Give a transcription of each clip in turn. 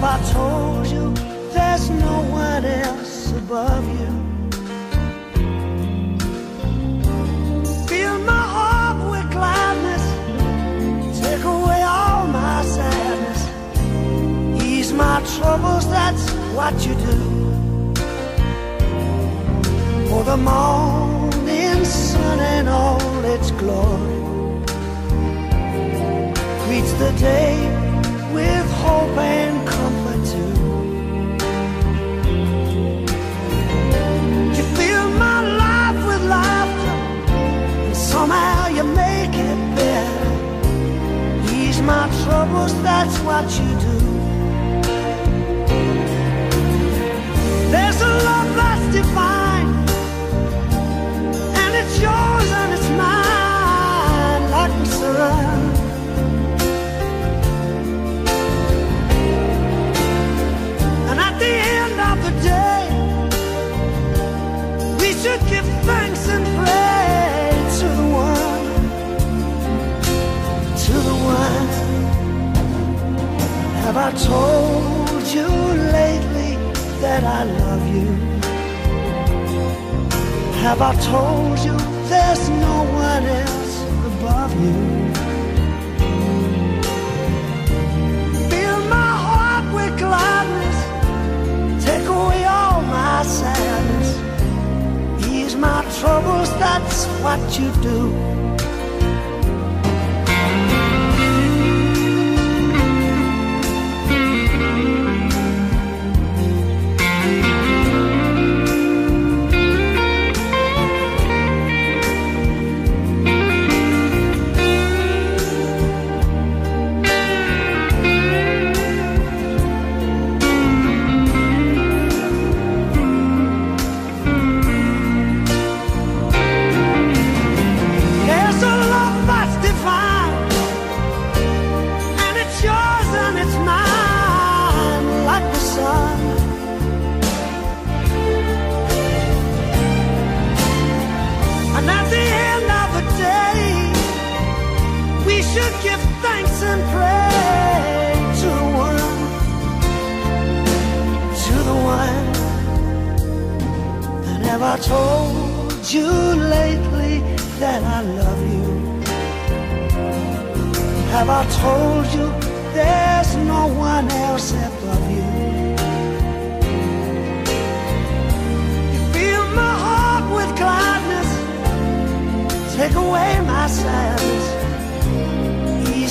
Have I told you there's no one else above you? Fill my heart with gladness, take away all my sadness, ease my troubles, that's what you do. For the morning sun and all its glory greets the day with hope and comfort too. You fill my life with laughter, and somehow you make it better. Ease my troubles, that's what you do. I love you? Have I told you there's no one else above you? Fill my heart with gladness, take away all my sadness, ease my troubles, that's what you do. Should give thanks and pray to the one, to the one that have I told you lately that I love you? Have I told you there's no one else above you? You fill my heart with gladness, take away my sadness,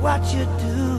what you do.